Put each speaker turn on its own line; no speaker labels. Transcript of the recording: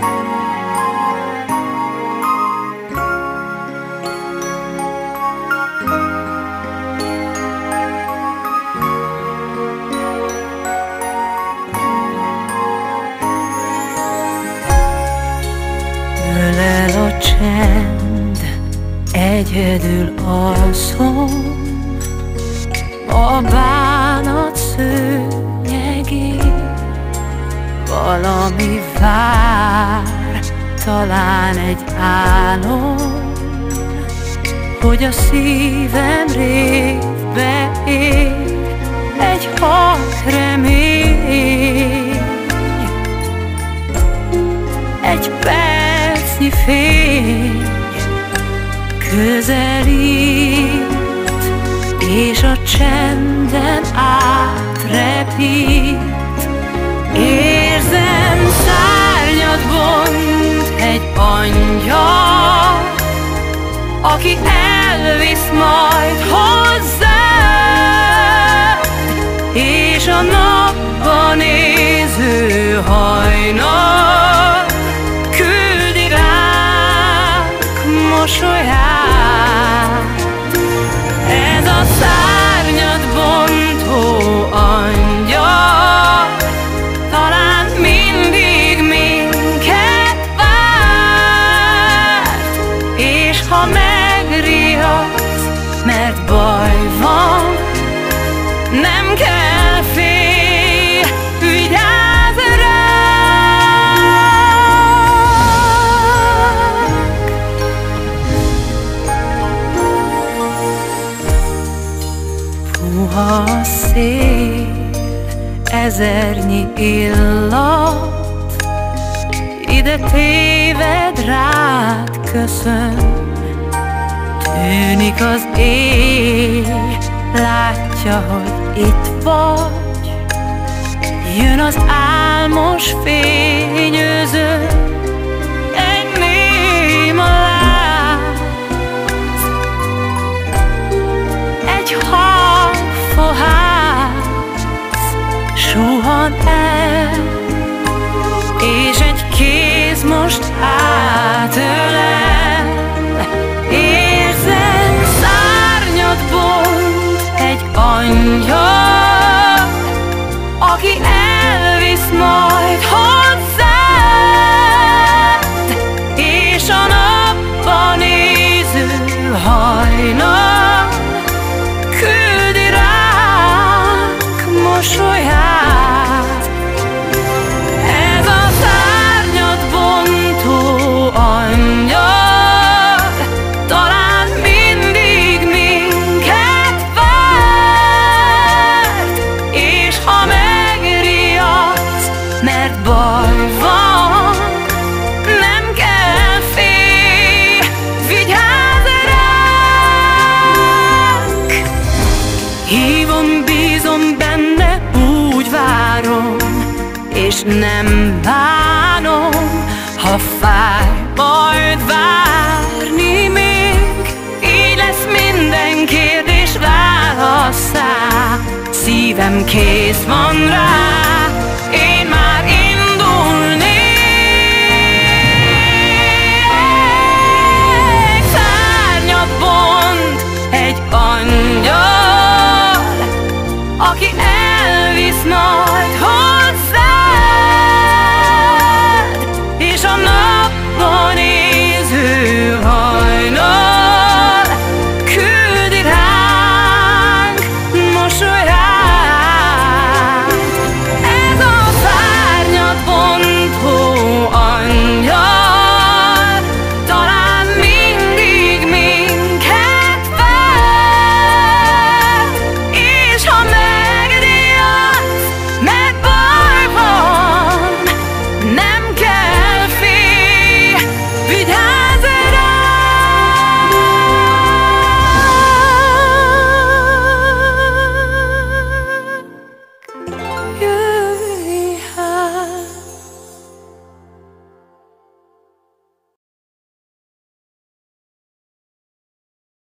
Ölel egyedül alszom, a bánat sző. Valami vár, talán egy álom Hogy a szívem révbe ér Egy halk remény Egy percnyi fény Közelít És a csenden átrepít. Érzem egy angyal Aki elvisz majd hozzá. És a napban néző hajnal ha megriadsz, mert baj van. Nem kell félj, vigyázz ránk Puha szél, ezernyi illat Ide téved rád köszön Tűnik az éj, látja, hogy itt vagy. Jön az álmos fényöző Egy néma láng Egy halk fohász Suhan el néző és nem bánom, ha fáj, majd várni még. Így lesz minden kérdés válaszá, szívem kész van rá. Én már indulnék. Szárnyat bont egy angyal, aki elvisz majd